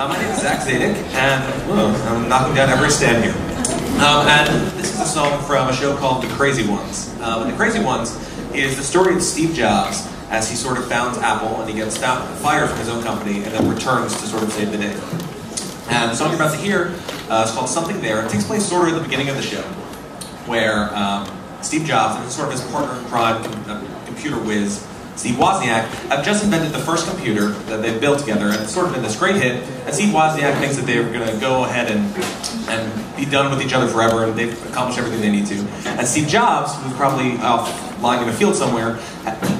Uh, my name is Zack Zadek, and I'm knocking down every stand here. Um, and this is a song from a show called The Crazy Ones. Um, and The Crazy Ones is the story of Steve Jobs as he sort of founds Apple and he gets fired from his own company and then returns to sort of save the day. And the song you're about to hear uh, is called Something There. It takes place sort of at the beginning of the show, where um, Steve Jobs and sort of his partner in crime, uh, computer whiz, Steve Wozniak, have just invented the first computer that they've built together, and it's sort of been this great hit. And Steve Wozniak thinks that they're going to go ahead and and be done with each other forever, and they've accomplished everything they need to. And Steve Jobs, who's probably off lying in a field somewhere,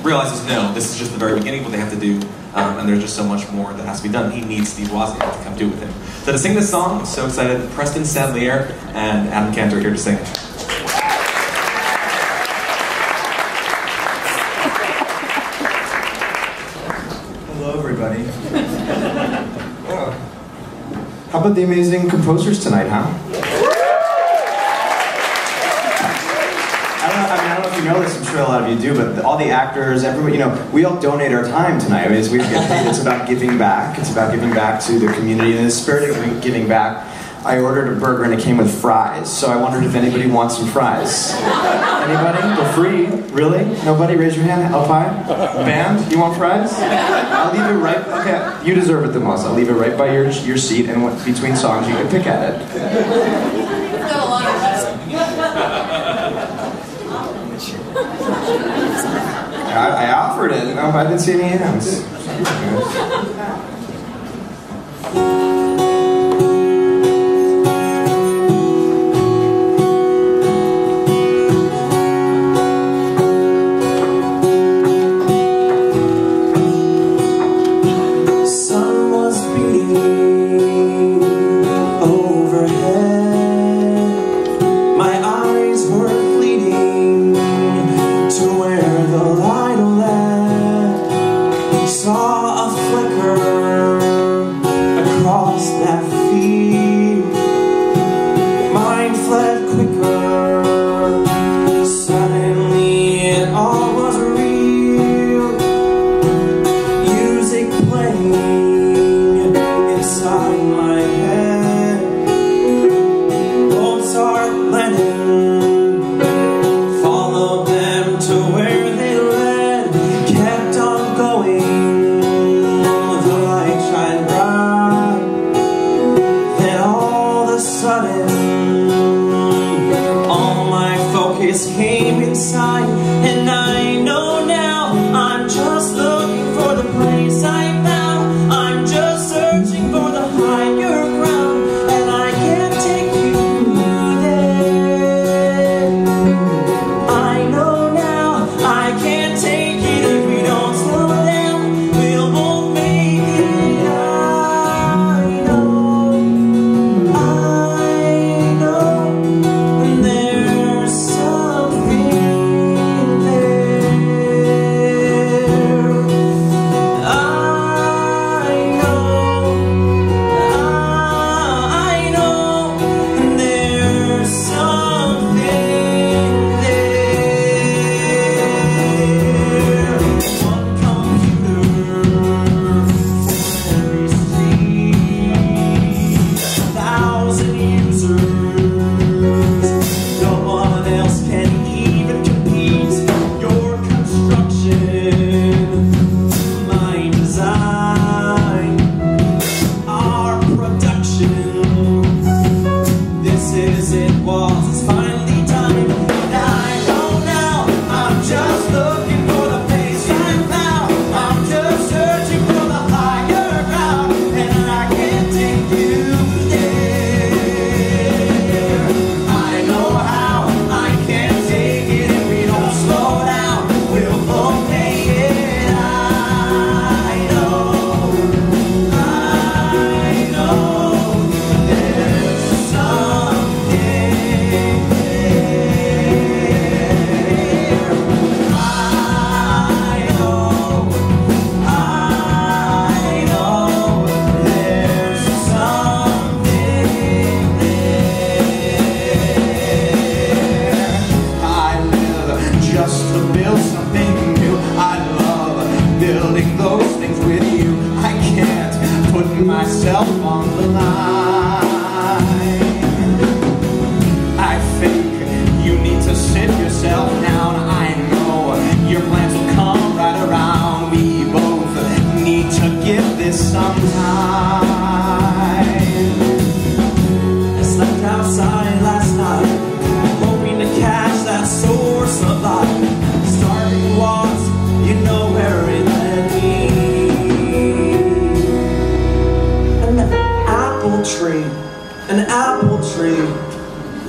realizes no, this is just the very beginning of what they have to do, um, and there's just so much more that has to be done. He needs Steve Wozniak to come do it with him. So to sing this song, I'm so excited. Preston Sadleir and Adam Kantor here to sing it. How about the amazing composers tonight, huh? I don't, know, I, mean, I don't know if you know this, I'm sure a lot of you do, but all the actors, everybody, you know, we all donate our time tonight. I mean, we get paid. It's about giving back. It's about giving back to the community. And in the spirit of giving back, I ordered a burger and it came with fries. So I wondered if anybody wants some fries. Anybody? They're free. Really? Nobody? Raise your hand. Up high. Band, you want fries? I'll leave it right. Okay, you deserve it the most. I'll leave it right by your your seat, and between songs you can pick at it. I, I offered it. No, I didn't see any hands. came inside.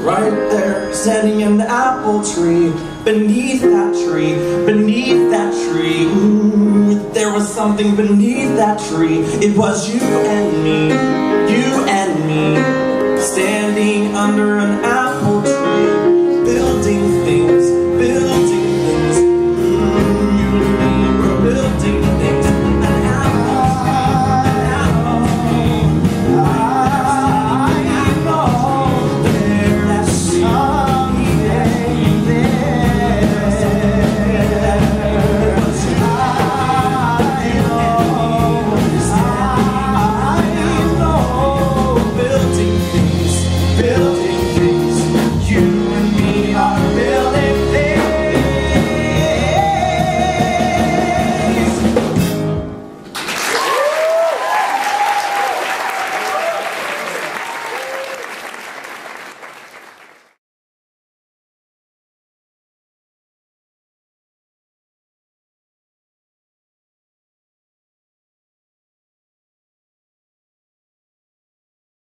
Right there, standing in the apple tree Beneath that tree, beneath that tree. Ooh, there was something beneath that tree. It was you and me, you and me Standing under an apple tree Building things.